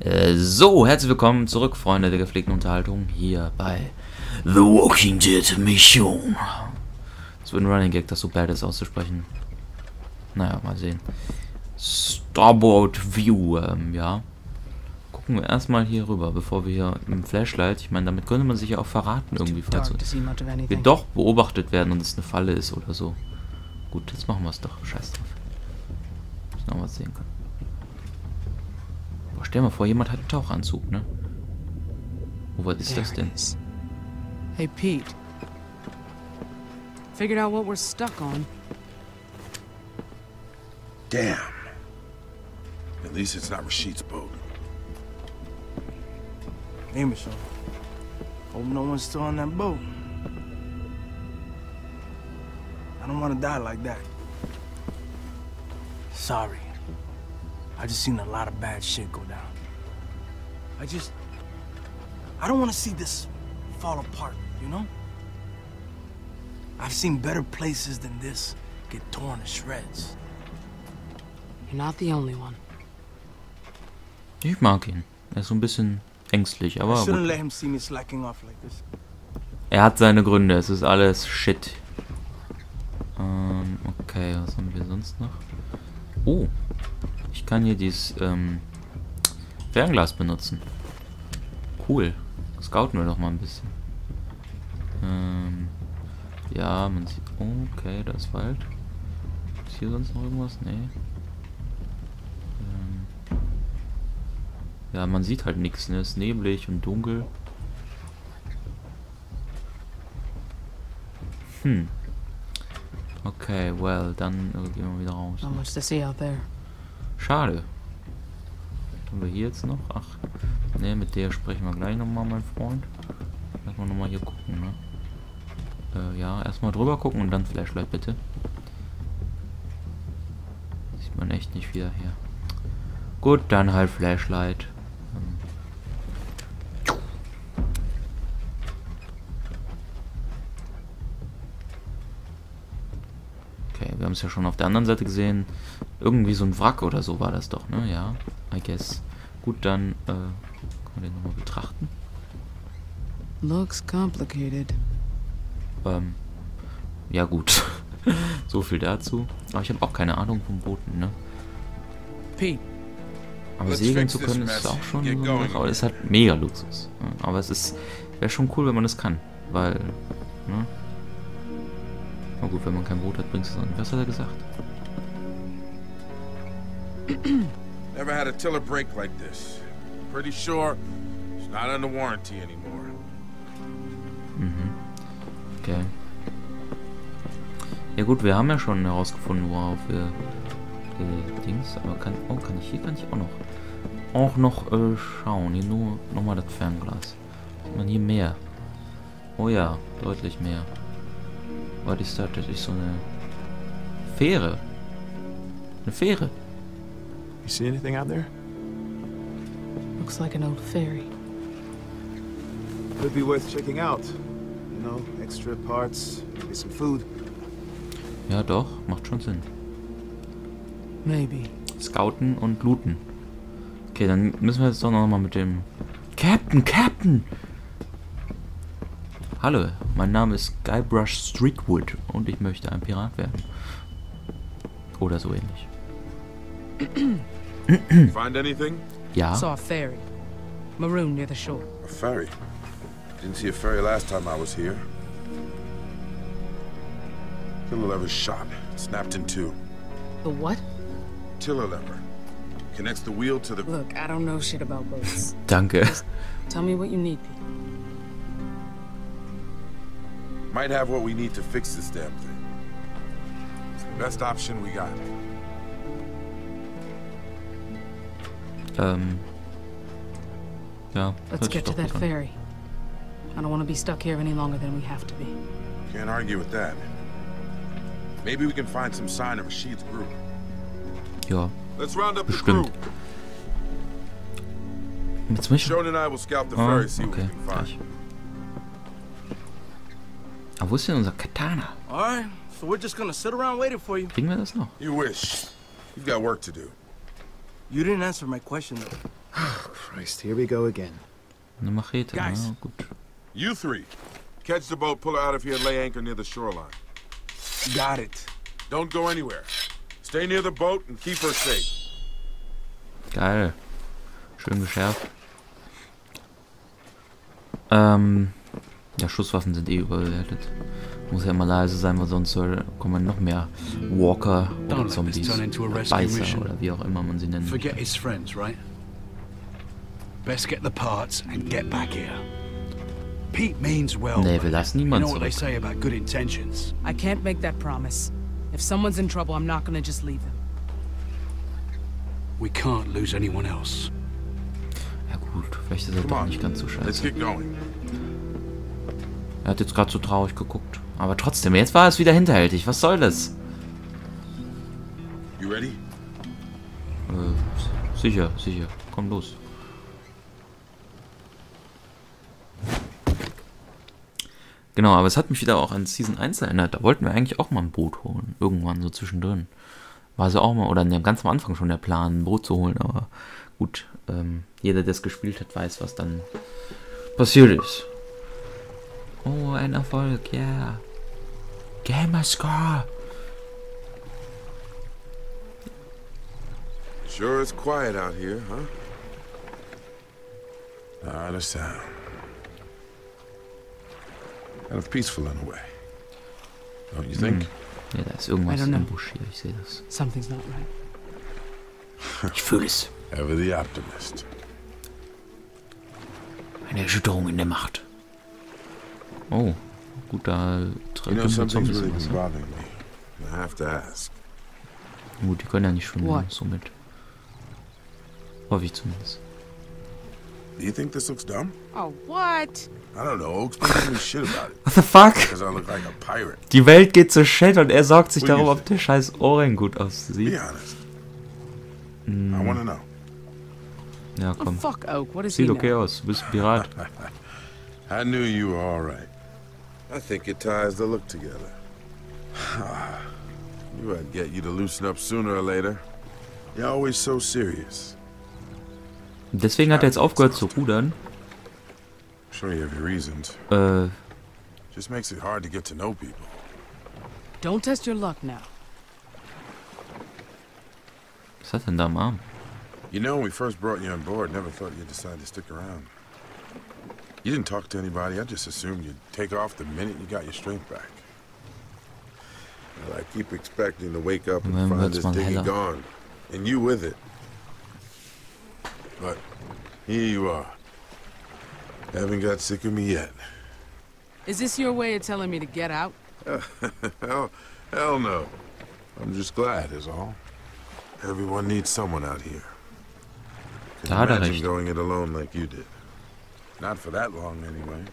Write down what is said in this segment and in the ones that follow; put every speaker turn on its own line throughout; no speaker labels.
Äh, so, herzlich willkommen zurück, Freunde der gepflegten Unterhaltung, hier bei The Walking Dead Mission. Es wird ein Running Gag, das so bad ist auszusprechen. Naja, mal sehen. Starboard View, ähm, ja. Gucken wir erstmal hier rüber, bevor wir hier im Flashlight, ich meine, damit könnte man sich ja auch verraten irgendwie, falls wir doch beobachtet werden und es eine Falle ist oder so. Gut, jetzt machen wir es doch. Scheiß drauf. Dass noch was sehen können. Boah, stell mal vor, jemand hat einen Tauchanzug, ne? Oh, was ist das denn?
Hey, Pete. Figured out what we're stuck on.
Damn. At least it's not Rashid's boat.
Hey, Michelle. Hope no one's still on that boat. I don't want to die like that. Sorry. I just seen a lot of bad shit go down. I just... I don't want to see this fall apart, you know? I've seen better places than this get torn to shreds.
You're not the only one.
Ich mag ihn. Er ist so ein bisschen ängstlich, aber
I shouldn't
gut.
let him see me slacking off like this.
Er hat seine Gründe. Es ist alles Shit. Ähm, okay, was haben wir sonst noch? Oh, kann hier dieses ähm, Fernglas benutzen. Cool. Scouten wir doch mal ein bisschen. Ähm, ja, man sieht... Okay, da ist Wald. Ist hier sonst noch irgendwas? Nee. Ähm, ja, man sieht halt nichts, ne? Es ist neblig und dunkel. Hm. Okay, well, dann äh, gehen wir wieder raus.
Not
Schade. Haben wir hier jetzt noch? Ach, ne, mit der sprechen wir gleich nochmal, mein Freund. Lass mal nochmal hier gucken, ne? Äh, ja, erstmal drüber gucken und dann Flashlight, bitte. Sieht man echt nicht wieder hier. Gut, dann halt Flashlight. Ähm. Okay, wir haben es ja schon auf der anderen Seite gesehen. Irgendwie so ein Wrack oder so war das doch, ne? Ja, I guess. Gut, dann äh, können wir den nochmal betrachten.
Looks complicated.
Ähm, ja gut. so viel dazu. Aber ich habe auch keine Ahnung vom Booten, ne?
Pete,
Aber
Let's
segeln zu können ist auch schon so. Aber es ist halt mega Luxus. Aber es ist wäre schon cool, wenn man das kann. Weil, ne? Na gut, wenn man kein Boot hat, bringt es auch nicht. Was hat er gesagt?
Never had a tiller break like this. Pretty sure it's not under warranty anymore.
Mhm. Okay. Ja gut, wir haben ja schon herausgefunden, worauf wir äh, Dings, aber kann oh kann ich hier kann ich auch noch auch noch äh, schauen. Hier nur nochmal das Fernglas. Sieht man hier mehr. Oh ja, deutlich mehr. Ist das? Das ist so eine Fähre. Eine Fähre.
You see anything out there?
Looks like an old ferry.
Could be worth checking out. You know, extra parts, maybe some food.
Ja doch, macht schon Sinn.
Maybe.
Scouten und looten. Okay, dann müssen wir jetzt doch noch mal mit dem Captain, Captain! Hallo, mein Name ist Guybrush Streetwood und ich möchte ein Pirat werden. Oder so ähnlich.
Find anything?
Ja,
Saw a ferry. Maroon near the shore.
A ferry. Didn't see a ferry last time I was here. Tiller lever's shot. Snapped in two.
The what?
Tiller lever. Connects the wheel to the...
Look, I don't know shit about boats.
danke.
Tell me what you need, Pete.
Might have what we need to fix this damn thing. It's the best option we got.
Um. Ja,
Let's
hört sich
get to that
gut
ferry. I don't want to be stuck here any longer than we have to be.
Can't argue with that. Maybe we can find some sign of Rashid's group.
Ja,
Let's round up the
Bestimmt.
crew.
jetzt mich.
Sean and I will scout the
Ah,
ferry, see what
okay,
we can find.
gleich. Aber wo ist denn unser Katana?
alright, so we're just gonna sit around waiting for you.
Kriegen wir das noch?
You wish. You've got work to do.
You didn't answer my question though.
Christ, here we go again.
Eine Machete,
Guys.
na gut.
You three. Catch the boat, pull her out of here, lay anchor near the shoreline.
Got it.
Don't go anywhere. Stay near the boat and keep her safe.
Geil. Schön geschärft. Ähm, ja, Schusswaffen sind eh überbewertet. Muss ja immer leise sein, weil sonst soll, kommen noch mehr Walker oder Zombies. Beißer oder wie auch immer man sie nennen
Forget
möchte.
his friends, right? Best get the parts and get back here. Pete means well.
Nee, wir lassen
you
niemand
know what they
zurück.
say about good intentions.
I can't make that promise. If someone's in trouble, I'm not gonna just leave them.
We can't lose anyone else.
Ja gut, vielleicht ist er doch nicht ganz so
Let's
scheiße.
get going.
Er hat jetzt gerade so traurig geguckt. Aber trotzdem, jetzt war es wieder hinterhältig. Was soll das?
You ready?
Äh, sicher, sicher. Komm los. Genau, aber es hat mich wieder auch an Season 1 erinnert. Da wollten wir eigentlich auch mal ein Boot holen. Irgendwann so zwischendrin. War so auch mal, oder ne, ganz am Anfang schon der Plan, ein Boot zu holen. Aber gut, ähm, jeder, der es gespielt hat, weiß, was dann passiert ist. Oh, ein Erfolg, ja. Yeah. Gamerscore.
Sure it's quiet out here, huh? Not a sound. Kind of peaceful in a way. Don't you think?
Ja, da ist irgendwas
I don't
im
know.
Busch hier, ich sehe das.
Something's not right.
Ich fühle es.
Ever the optimist.
Eine Erschütterung in der Macht. Oh, gut, da treffen
know,
wir Zombies
really
und was.
been bothering me. I have to ask.
Gut, die können ja nicht schon
What?
so mit. Hoffe ich zumindest.
Do you think this looks dumb?
Oh, what?
I don't know. Explain to me shit about it.
What the fuck?
Because I look like a pirate.
Die Welt geht zu shit und er sorgt sich darum, ob der scheiß Ohrring gut
Be
aussieht.
honest. I want to know.
Ja,
Oh,
komm.
fuck Oak. What he
Sieht
know?
okay aus. Du bist ein Pirat.
I knew you were all right. I think it ties the look together. Knew I'd get you to loosen up sooner or later. You're always so serious.
Deswegen hat er jetzt aufgehört zu rudern.
Sure you have your reasons.
Äh,
Just makes it hard to get to know people.
Don't test your luck now.
was hat denn da am Arm?
You know, when we first brought you on board, never thought you'd decide to stick around. You didn't talk to anybody. I just assumed you'd take off the minute you got your strength back. Well, I keep expecting to wake up and
Wann
find this
mal
thing gone, and you with it. But here you are. Haven't got sick of me yet.
Is this your way of telling me to get out?
Hell, hell no. I'm just glad, is all. Everyone needs someone out here. Can
Da hat
imagine going it alone like you did. Not for that long, anyway.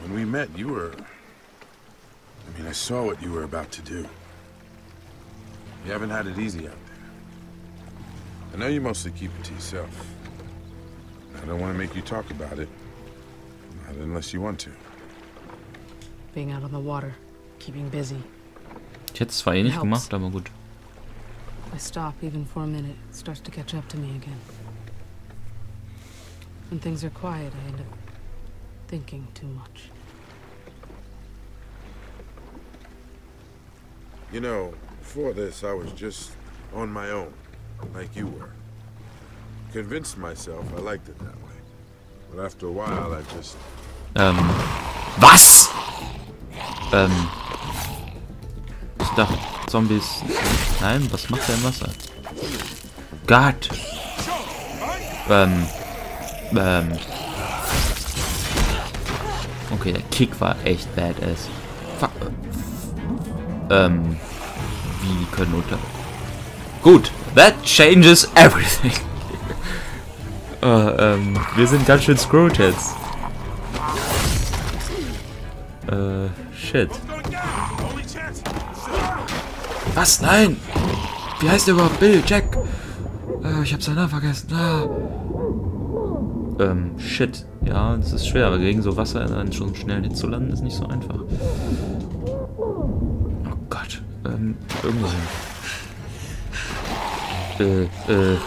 When we met, you were... I mean, I saw what you were about to do. You haven't had it easy out there. I know you mostly keep it to yourself. I don't want to make you talk about it. Not unless you want to.
Being out on the water, keeping busy.
Ich hätte es zwar eh nicht gemacht, aber gut.
I stop even for a minute. It starts to catch up to me again. When things are quiet, I end up thinking too much.
You know, before this, I was just on my own, like you were. Convinced myself I liked it that way. But after a while, I just...
Ähm, was? Ähm, ich dachte, Zombies... Nein, was macht der im Wasser? Gott. Ähm, ähm. Okay, der Kick war echt badass. Fuck. Ähm, wie können unter... Gut, that changes everything. äh, ähm, wir sind ganz schön screwed jetzt. Äh, shit. Was? Nein! Wie heißt der überhaupt? Bill, Jack! Äh, ich hab seinen Namen vergessen. Ah. Ähm, shit. Ja, das ist schwer, aber gegen so Wasser dann schon schnell landen ist nicht so einfach. Oh Gott. Ähm, irgendwo hin. Äh, äh.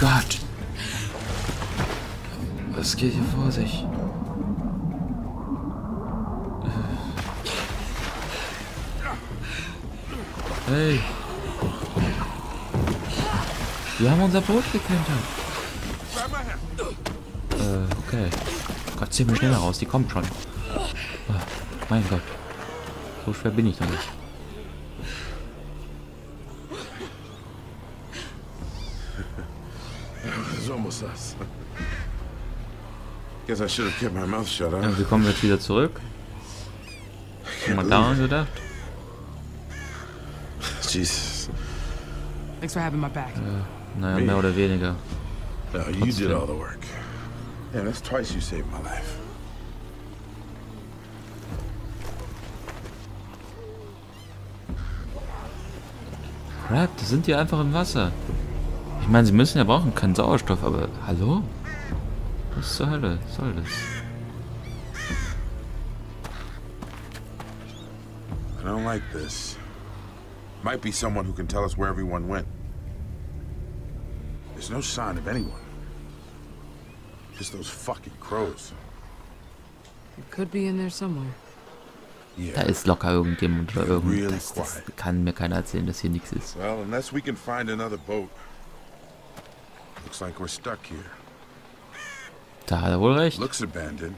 Gott. Was geht hier vor sich? Äh. Hey. Wir haben unser Boot gekentert. Äh, okay. Gott, zieh mich schneller raus, die kommt schon. Ah, mein Gott. So schwer bin ich doch nicht.
It's almost us. Guess I should have kept my mouth shut, huh?
Ja, wir kommen jetzt wieder zurück. Schon mal daran gedacht?
Jesus.
Thanks for having my back.
Naja, mehr oder weniger.
No, you did all the work. Yeah, that's twice you saved my life.
Crap, das sind die einfach im Wasser. Ich meine, sie müssen ja brauchen keinen Sauerstoff, aber hallo? Was zur Hölle soll das?
I don't like this. Might be someone who can tell us where everyone went. There's no sign of anyone. Just those fucking crows.
It could be in there somewhere.
Da
Yeah.
ist locker irgendjemand oder
Really
irgendwas. Das
quiet.
kann mir keiner erzählen, dass hier nichts ist.
Well, unless we can find another boat. Looks like we're stuck here.
Da hat er wohl recht.
Looks abandoned.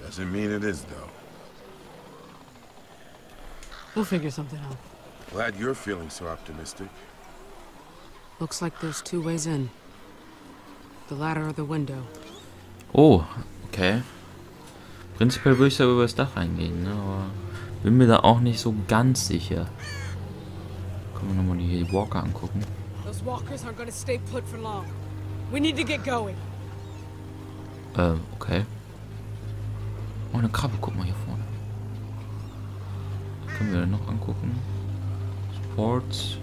Doesn't mean it is, though.
We'll figure something out.
Glad you're feeling so optimistic.
Looks like there's two ways in. The ladder or the window.
Oh, okay. Prinzipiell würde ich da über das Dach reingehen, ne? aber bin mir da auch nicht so ganz sicher. Können wir nochmal die Walker angucken.
Those walkers aren't gonna stay put for long. We need to get going.
Ähm, okay. Oh, eine Krabbe, guck mal hier vorne. Was können wir denn noch angucken? Sports.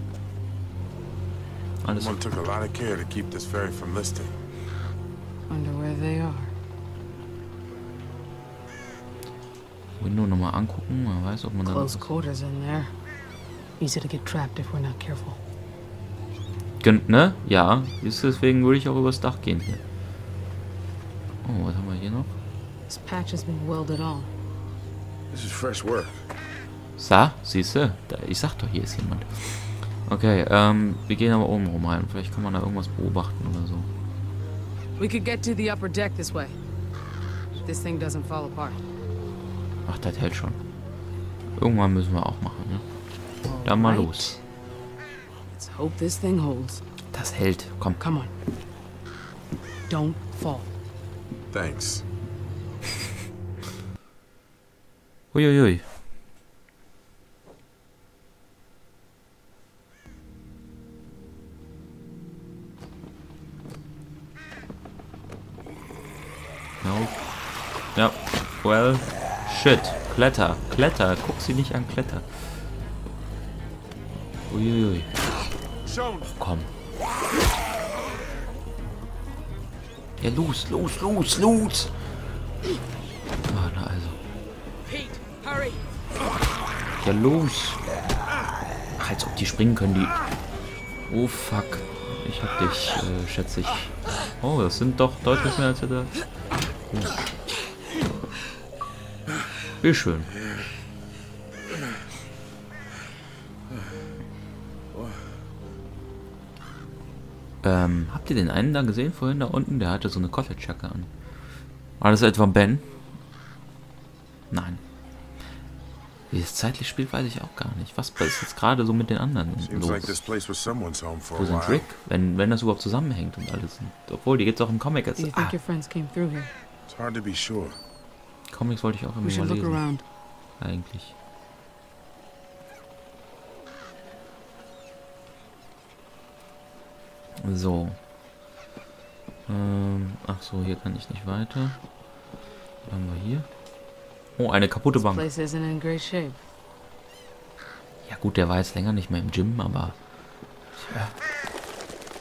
Alles.
Someone took a lot of care to keep this ferry from listing.
Wonder where they are.
Window nochmal angucken. Man weiß, ob man da.
Close quarters in there. Easy to get trapped if we're not careful.
Ne? Ja. Ist deswegen würde ich auch übers Dach gehen hier. Oh, was haben wir hier noch?
This patch has been welded on.
This is fresh work.
Sa, siehste, da, ich sag doch, hier ist jemand. Okay, ähm, wir gehen aber oben rum rein. Vielleicht kann man da irgendwas beobachten oder so.
We could get to the upper deck this way. If this thing doesn't fall apart.
Ach, das hält schon. Irgendwann müssen wir auch machen, ne? Dann mal los.
Let's hope this thing holds.
Das hält. Komm.
Come on. Don't fall.
Thanks.
Uiuiui. Nope. Ja. Well. Shit. Kletter. Kletter. Guck sie nicht an. Kletter. Uiuiui. Komm. Ja, los, los, los, los. Ah, na also. Ja, los. Ach, als ob die springen können, die. Oh, fuck. Ich hab dich, äh, schätze ich. Oh, das sind doch deutlich mehr als wir da. Wie schön. Ähm, habt ihr den einen da gesehen vorhin da unten? Der hatte so eine Cottage-Jacke an. War das etwa Ben? Nein. Wie es zeitlich spielt, weiß ich auch gar nicht. Was ist jetzt gerade so mit den anderen los? Wo sind. Rick? Wenn, wenn das überhaupt zusammenhängt und alles. Obwohl, die gibt's auch im Comic jetzt. Ah,
sure.
Comics wollte ich auch immer mal lesen.
around.
Eigentlich. So. Ähm, ach so, hier kann ich nicht weiter. Was haben wir hier? Oh, eine kaputte Bank. Ja gut, der war jetzt länger nicht mehr im Gym, aber... Tja.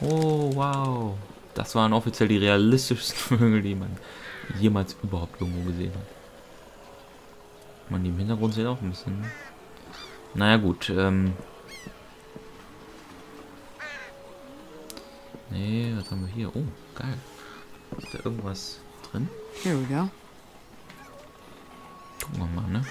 Oh, wow. Das waren offiziell die realistischsten Vögel, die man jemals überhaupt irgendwo gesehen hat. Man, die im Hintergrund sehen auch ein bisschen... Naja gut, ähm... Okay, was haben wir hier? Oh, geil. Ist da irgendwas drin?
Here we go.
Gucken wir mal, ne?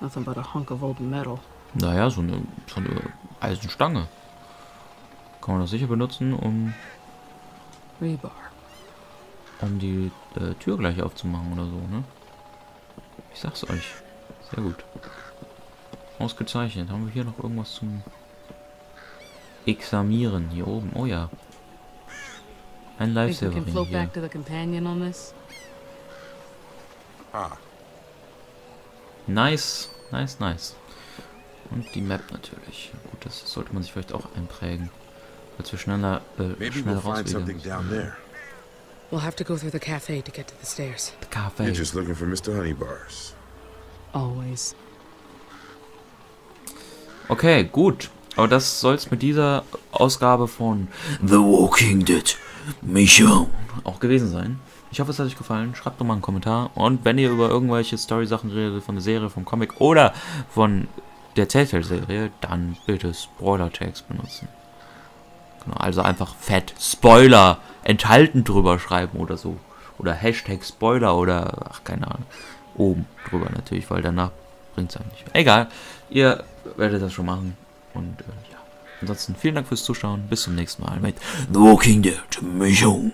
Nothing but a hunk of old metal.
Naja, so eine, so eine Eisenstange. Kann man das sicher benutzen, um,
Rebar.
Um die äh, Tür gleich aufzumachen oder so, ne? Ich sag's euch. Sehr gut. Ausgezeichnet. Haben wir hier noch irgendwas zum Examieren? Hier oben. Oh ja. Ein Lifesaver hier.
Ah,
Nice. Nice, nice. Und die Map natürlich. Gut, das sollte man sich vielleicht auch einprägen. Als wir schneller, äh, schneller rausgehen.
We'll have to go through the cafe to get to the stairs.
Kaffee.
You're just looking for Mr. Honeybars.
Always.
Okay, gut. Aber das soll's mit dieser Ausgabe von The Walking Dead Mission auch gewesen sein. Ich hoffe, es hat euch gefallen. Schreibt doch mal einen Kommentar. Und wenn ihr über irgendwelche Story-Sachen redet, von der Serie, vom Comic oder von der Telltale-Serie, dann bitte Spoiler-Tags benutzen. Genau, also einfach fett Spoiler enthalten drüber schreiben oder so. Oder Hashtag Spoiler oder, ach, keine Ahnung. Oben drüber natürlich, weil danach bringt es einem nicht. Egal, ihr werdet das schon machen. Und äh, ja, ansonsten vielen Dank fürs Zuschauen. Bis zum nächsten Mal mit The Walking Dead Mission.